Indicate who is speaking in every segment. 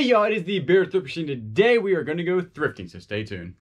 Speaker 1: Hey y'all, it is the Bearded Thrift Machine. Today we are going to go thrifting, so stay tuned.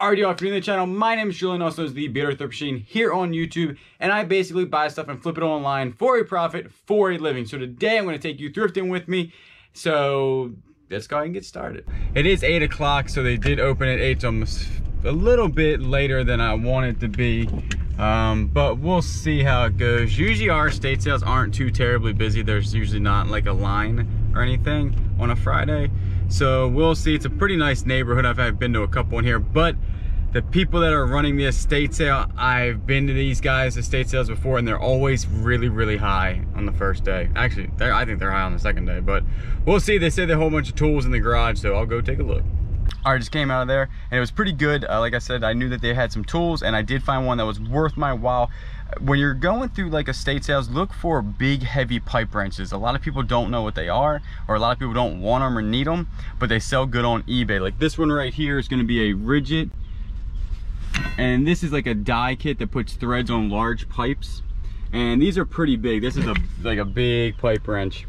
Speaker 1: Alright y'all, if you're new to the channel, my name is Julian, also is the Bearded Thrift Machine here on YouTube, and I basically buy stuff and flip it online for a profit, for a living. So today I'm going to take you thrifting with me, so let's go ahead and get started. It is 8 o'clock, so they did open at 8, so almost a little bit later than I wanted to be. Um, but we'll see how it goes. Usually our estate sales aren't too terribly busy. There's usually not like a line or anything on a Friday. So we'll see. It's a pretty nice neighborhood. I've been to a couple in here, but the people that are running the estate sale, I've been to these guys' estate sales before and they're always really, really high on the first day. Actually, I think they're high on the second day, but we'll see. They say they have a whole bunch of tools in the garage, so I'll go take a look. I just came out of there and it was pretty good. Uh, like I said, I knew that they had some tools and I did find one that was worth my while. When you're going through like estate sales, look for big heavy pipe wrenches. A lot of people don't know what they are or a lot of people don't want them or need them, but they sell good on eBay. Like this one right here is gonna be a Ridgid and this is like a die kit that puts threads on large pipes and these are pretty big this is a like a big pipe wrench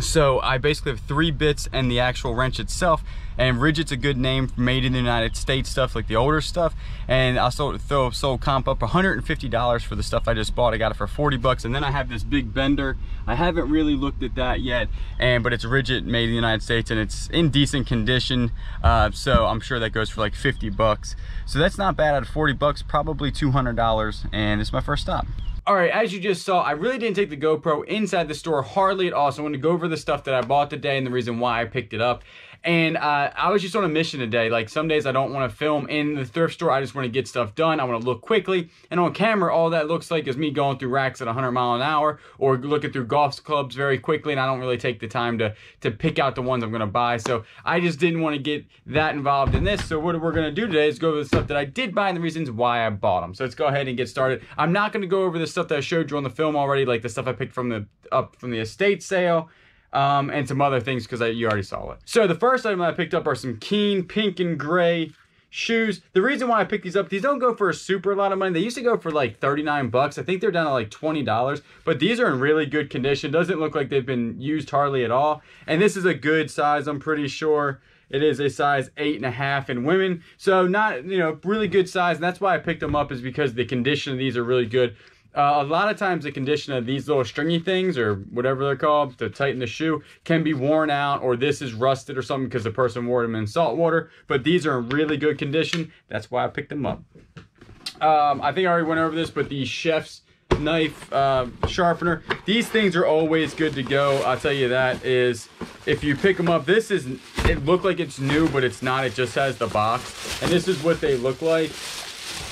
Speaker 1: so I basically have three bits and the actual wrench itself. And Ridgid's a good name made in the United States stuff, like the older stuff. And I sold, throw, sold comp up $150 for the stuff I just bought. I got it for 40 bucks. And then I have this big bender. I haven't really looked at that yet, and but it's Ridgid made in the United States and it's in decent condition. Uh, so I'm sure that goes for like 50 bucks. So that's not bad at 40 bucks, probably $200. And it's my first stop. All right, as you just saw, I really didn't take the GoPro inside the store hardly at all. So I want to go over the stuff that I bought today and the reason why I picked it up. And uh, I was just on a mission today. Like some days I don't want to film in the thrift store. I just want to get stuff done. I want to look quickly. And on camera, all that looks like is me going through racks at 100 mile an hour or looking through golf clubs very quickly. And I don't really take the time to, to pick out the ones I'm going to buy. So I just didn't want to get that involved in this. So what we're going to do today is go over the stuff that I did buy and the reasons why I bought them. So let's go ahead and get started. I'm not going to go over the stuff that I showed you on the film already, like the stuff I picked from the up from the estate sale um, and some other things because you already saw it. So the first item I picked up are some Keen pink and gray shoes. The reason why I picked these up, these don't go for a super lot of money. They used to go for like 39 bucks. I think they're down to like $20, but these are in really good condition. Doesn't look like they've been used hardly at all. And this is a good size, I'm pretty sure. It is a size eight and a half in women. So not, you know, really good size. And that's why I picked them up is because the condition of these are really good. Uh, a lot of times the condition of these little stringy things or whatever they're called to tighten the shoe can be worn out or this is rusted or something because the person wore them in salt water. But these are in really good condition. That's why I picked them up. Um, I think I already went over this, but the chef's knife uh, sharpener. These things are always good to go. I'll tell you that is if you pick them up, this is, it looked like it's new, but it's not. It just has the box. And this is what they look like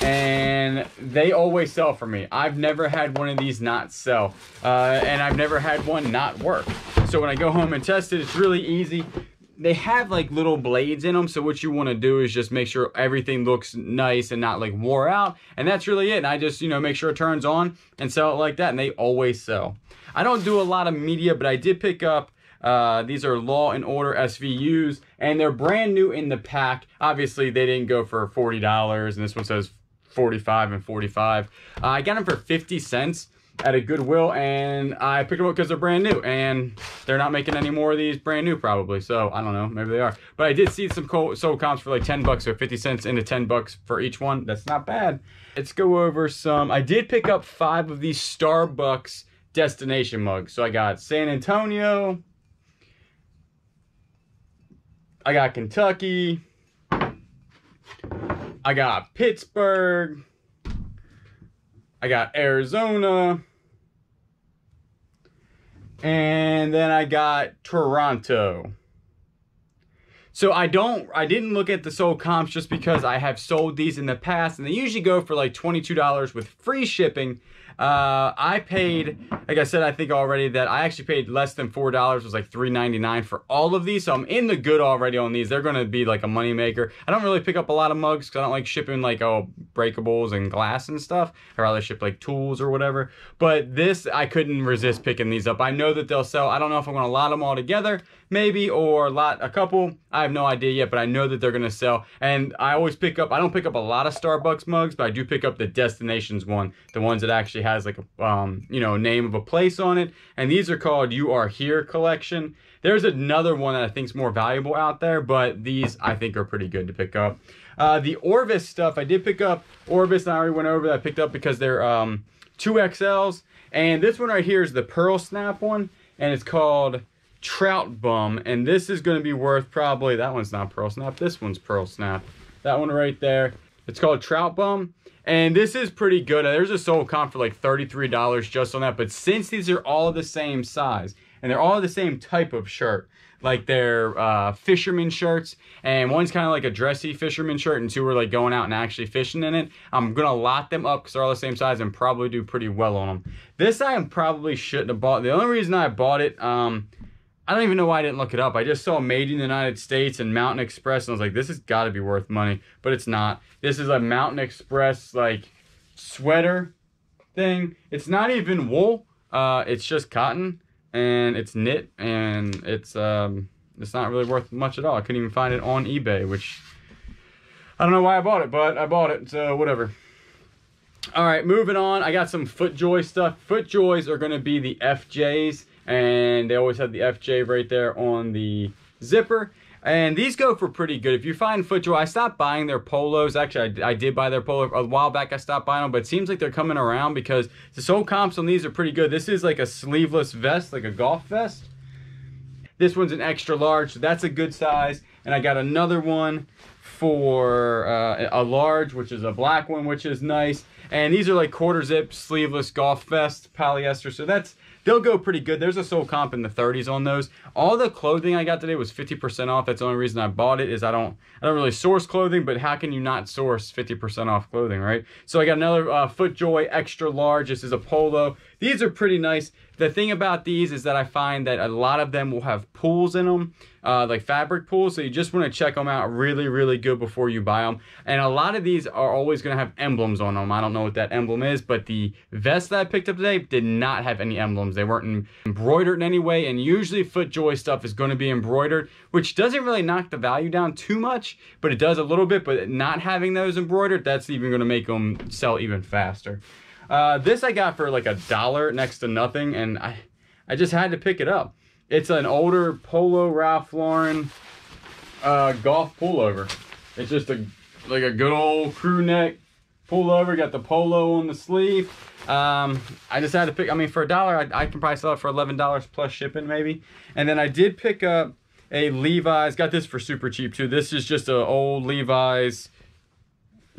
Speaker 1: and they always sell for me. I've never had one of these not sell, uh, and I've never had one not work. So when I go home and test it, it's really easy. They have like little blades in them, so what you want to do is just make sure everything looks nice and not like wore out, and that's really it. And I just, you know, make sure it turns on and sell it like that, and they always sell. I don't do a lot of media, but I did pick up uh, these are Law and Order SVUs, and they're brand new in the pack. Obviously, they didn't go for $40, and this one says 45 and 45. Uh, I got them for 50 cents at a Goodwill and I picked them up because they're brand new and they're not making any more of these brand new probably. So I don't know, maybe they are. But I did see some sold comps for like 10 bucks or 50 cents into 10 bucks for each one. That's not bad. Let's go over some. I did pick up five of these Starbucks destination mugs. So I got San Antonio. I got Kentucky. I got Pittsburgh. I got Arizona. And then I got Toronto. So I don't, I didn't look at the sold comps just because I have sold these in the past and they usually go for like $22 with free shipping. Uh, I paid, like I said, I think already that I actually paid less than $4. It was like $3.99 for all of these. So I'm in the good already on these. They're going to be like a money maker. I don't really pick up a lot of mugs because I don't like shipping like, oh, breakables and glass and stuff. I rather ship like tools or whatever. But this, I couldn't resist picking these up. I know that they'll sell. I don't know if I'm going to lot them all together, maybe, or lot a couple. I have no idea yet, but I know that they're gonna sell. And I always pick up, I don't pick up a lot of Starbucks mugs, but I do pick up the Destinations one, the ones that actually has like a, um, you know, name of a place on it. And these are called You Are Here collection. There's another one that I think is more valuable out there, but these I think are pretty good to pick up. Uh, the Orvis stuff, I did pick up Orvis, and I already went over that. I picked up because they're um, 2XLs. And this one right here is the Pearl Snap one, and it's called Trout Bum. And this is going to be worth probably, that one's not Pearl Snap, this one's Pearl Snap. That one right there. It's called Trout Bum. And this is pretty good. There's a sold comp for like $33 just on that. But since these are all the same size, and they're all the same type of shirt, like they're uh, fisherman shirts, and one's kind of like a dressy fisherman shirt, and two are like going out and actually fishing in it. I'm gonna lot them up because they're all the same size and probably do pretty well on them. This I probably shouldn't have bought. The only reason I bought it, um, I don't even know why I didn't look it up. I just saw Made in the United States and Mountain Express, and I was like, this has got to be worth money, but it's not. This is a Mountain Express like sweater thing. It's not even wool. Uh, it's just cotton and it's knit and it's um it's not really worth much at all. I couldn't even find it on eBay, which I don't know why I bought it, but I bought it, so whatever. All right, moving on. I got some FootJoy stuff. FootJoys are going to be the FJs, and they always have the FJ right there on the zipper. And these go for pretty good. If you find FootJoy, I stopped buying their polos. Actually, I, I, did buy their polo a while back. I stopped buying them, but it seems like they're coming around because the soul comps on these are pretty good. This is like a sleeveless vest, like a golf vest. This one's an extra large, so that's a good size. And I got another one for uh, a large, which is a black one, which is nice. And these are like quarter zip, sleeveless golf vest, polyester. So that's they'll go pretty good. There's a soul comp in the 30s on those. All the clothing I got today was 50% off. That's the only reason I bought it is I don't I don't really source clothing, but how can you not source 50% off clothing, right? So I got another uh, FootJoy extra large. This is a polo. These are pretty nice. The thing about these is that I find that a lot of them will have pools in them, uh, like fabric pools. So you just want to check them out really, really good before you buy them. And a lot of these are always going to have emblems on them. I don't know what that emblem is, but the vest that I picked up today did not have any emblems. They weren't embroidered in any way. And usually FootJoy stuff is going to be embroidered, which doesn't really knock the value down too much, but it does a little bit. But not having those embroidered, that's even going to make them sell even faster. Uh, this I got for like a dollar next to nothing, and I, I just had to pick it up. It's an older Polo Ralph Lauren uh, golf pullover. It's just a like a good old crew neck pullover. Got the polo on the sleeve. Um, I just had to pick. I mean, for a dollar, I, I can probably sell it for eleven dollars plus shipping, maybe. And then I did pick up a Levi's. Got this for super cheap too. This is just an old Levi's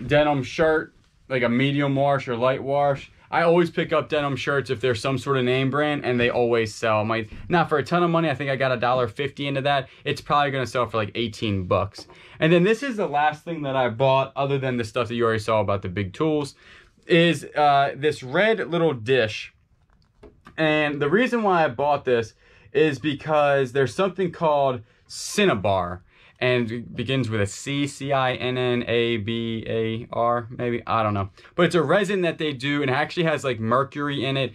Speaker 1: denim shirt like a medium wash or light wash. I always pick up denim shirts if there's some sort of name brand and they always sell. My not for a ton of money. I think I got a dollar fifty into that. It's probably gonna sell for like 18 bucks. And then this is the last thing that I bought other than the stuff that you already saw about the big tools is uh, this red little dish. And the reason why I bought this is because there's something called Cinnabar and begins with a C, C-I-N-N-A-B-A-R, maybe, I don't know. But it's a resin that they do and it actually has like mercury in it.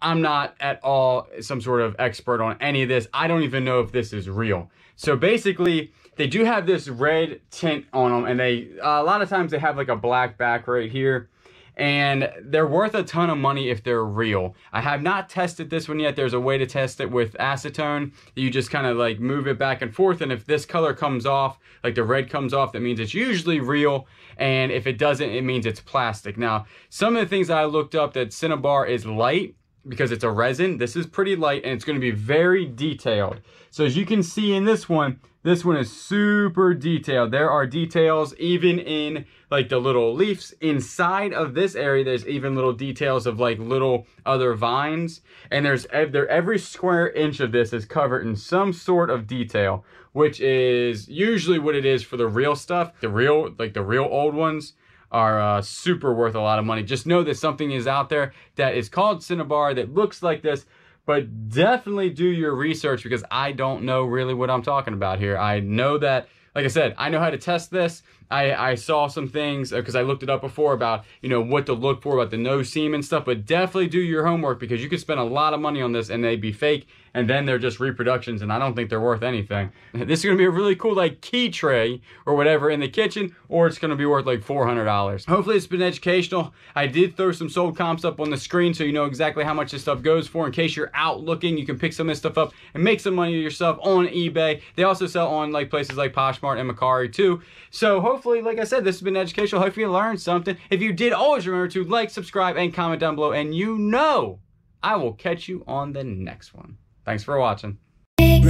Speaker 1: I'm not at all some sort of expert on any of this. I don't even know if this is real. So basically, they do have this red tint on them and they, uh, a lot of times they have like a black back right here and they're worth a ton of money if they're real. I have not tested this one yet. There's a way to test it with acetone. You just kind of like move it back and forth and if this color comes off, like the red comes off, that means it's usually real and if it doesn't, it means it's plastic. Now, some of the things I looked up that Cinnabar is light because it's a resin. This is pretty light and it's going to be very detailed. So as you can see in this one, this one is super detailed. There are details even in like the little leaves. Inside of this area, there's even little details of like little other vines. And there's there every square inch of this is covered in some sort of detail, which is usually what it is for the real stuff. The real, like the real old ones are uh, super worth a lot of money. Just know that something is out there that is called Cinnabar that looks like this, but definitely do your research because I don't know really what I'm talking about here. I know that, like I said, I know how to test this. I, I saw some things because uh, I looked it up before about you know what to look for about the no seam and stuff. But definitely do your homework because you could spend a lot of money on this and they'd be fake and then they're just reproductions and I don't think they're worth anything. This is gonna be a really cool like key tray or whatever in the kitchen or it's gonna be worth like $400. Hopefully it's been educational. I did throw some sold comps up on the screen so you know exactly how much this stuff goes for in case you're out looking. You can pick some of this stuff up and make some money yourself on eBay. They also sell on like places like Poshmark and Mercari too. So hopefully, like I said, this has been educational. Hopefully you learned something. If you did, always remember to like, subscribe, and comment down below. And you know I will catch you on the next one. Thanks for watching. Big,